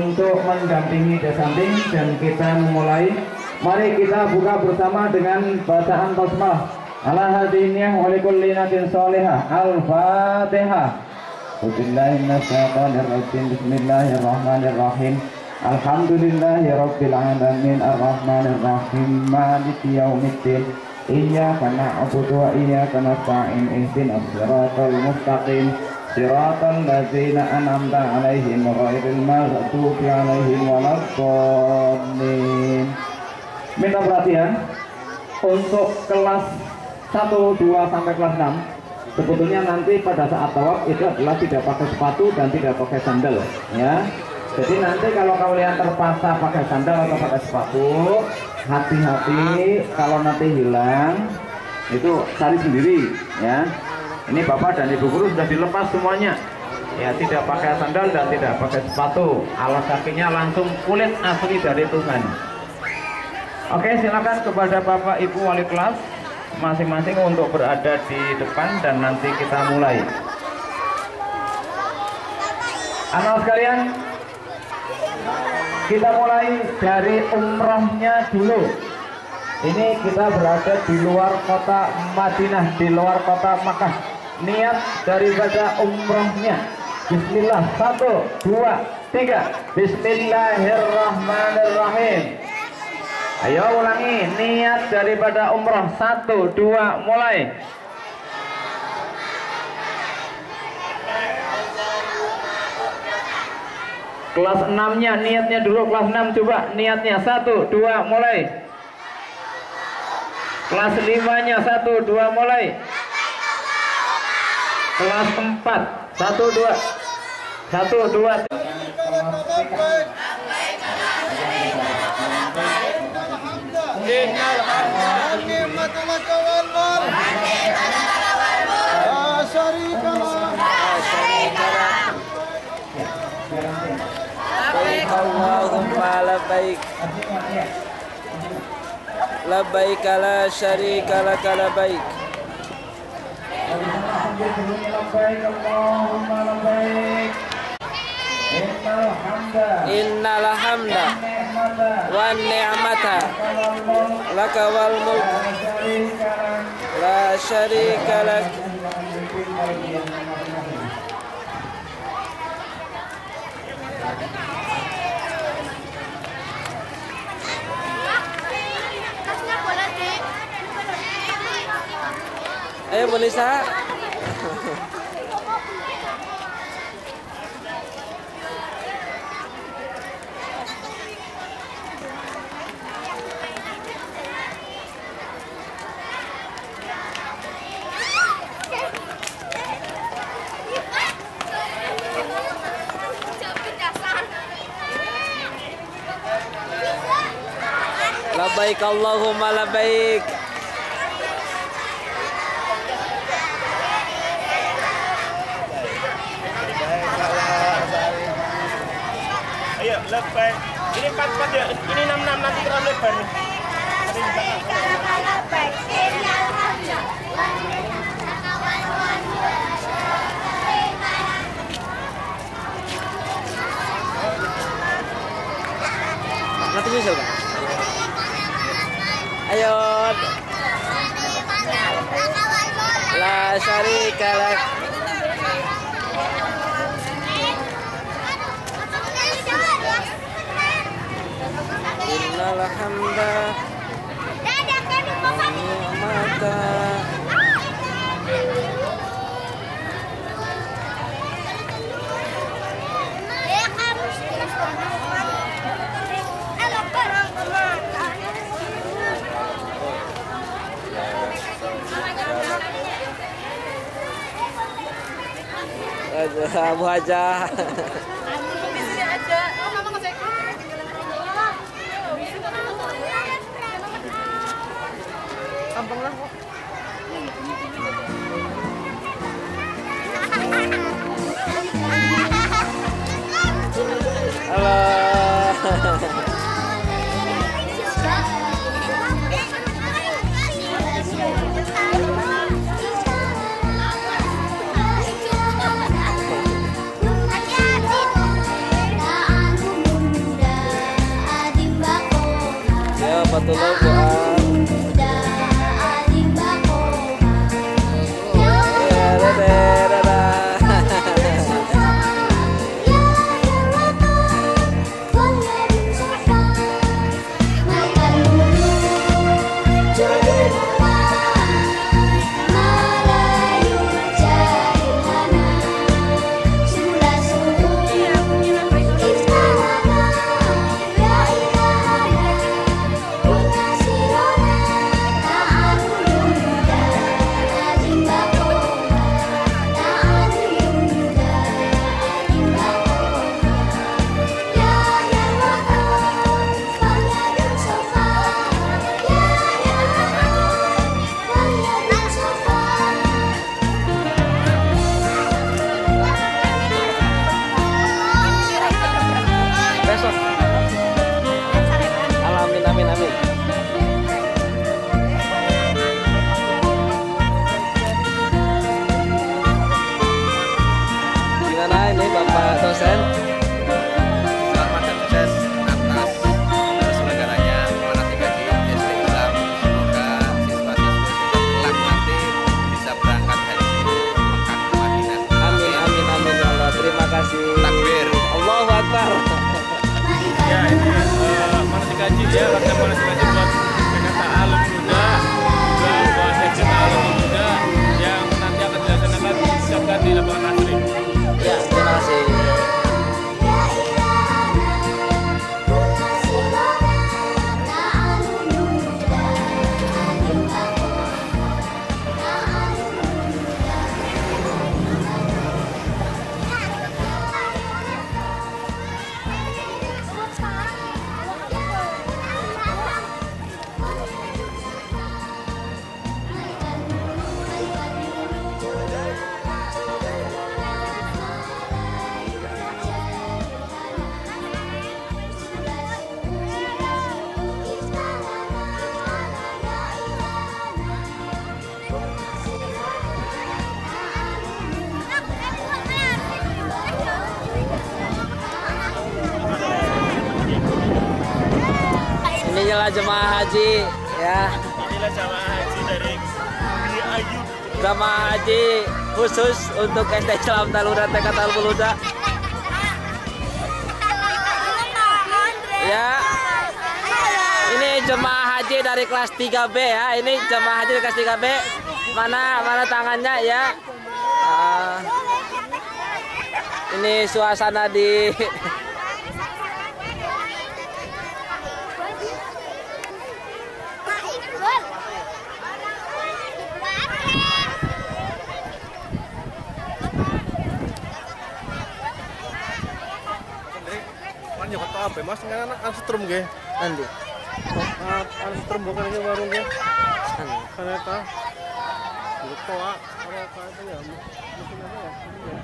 untuk mendampingi desamping dan kita memulai. Mari kita buka bersama dengan bacaan basmalah ala hadiniyah wa likulli natin salihah. Al-fatihah Bismillahirrahmanirrahim. Alhamdulillahi Rabbil Alamin. Ar-Rahmanirrahim. Maliki Yawmiddin Iyaka na'budu wa iyaka nasta'in. Ihdinas siratal mustaqim Siratal ladzina an'amta 'alaihim ghairil maghdubi 'alaihim waladdallin. Minta perhatian untuk kelas 1 2 sampai kelas 6 sebetulnya nanti pada saat tawaf itu adalah tidak pakai sepatu dan tidak pakai sandal ya. Jadi nanti kalau kalian terpaksa pakai sandal atau pakai sepatu hati-hati kalau nanti hilang itu cari sendiri ya ini bapak dan ibu guru sudah dilepas semuanya. Ya tidak pakai sandal dan tidak pakai sepatu. Alas kakinya langsung kulit asli dari Tuhan. Oke silakan kepada bapak ibu wali kelas masing-masing untuk berada di depan dan nanti kita mulai. Anak sekalian kita mulai dari umrohnya dulu. Ini kita berada di luar kota Madinah di luar kota Makkah niat daripada umrohnya. Bismillah. Satu dua tiga. Bismillahirrahmanirrahim. Ayo ulangi. Niat daripada umroh. Satu dua mulai. Kelas 6 nya niatnya dulu kelas 6 coba niatnya. Satu dua mulai. Kelas 5 nya satu dua mulai kelas 4 satu dua. Satu dua. Allahumma labbaik. Labbaik la syarika Innal hamda wan ni'mata. Laka wal mulk. La syarika lak. Ayo Bonisa Labbaik Allahumma labbaik. Ayo, lebar. Ini empat empat ya. Ini enam enam nanti terlalu lebar nih. Nanti nyusul kan? Ayo La syarika lak Abu Haja. Halo. patulog. Wow. Ini adalah jemaah haji ya. Inilah jamaah haji dari Bumi Ayu. Jemaah haji khusus untuk SD Islam Talura TK Talbuluda. Ya. Ini jemaah haji dari kelas 3B ya. Ini jemaah haji dari kelas 3B. Mana mana tangannya ya? Ah. ini suasana di ya kata apa mas nggak anak anstrum ge. nanti. Anstrum bukan ini warung ge. Anu. Kan eta. Lupa, apa itu ya? Mungkin apa ya?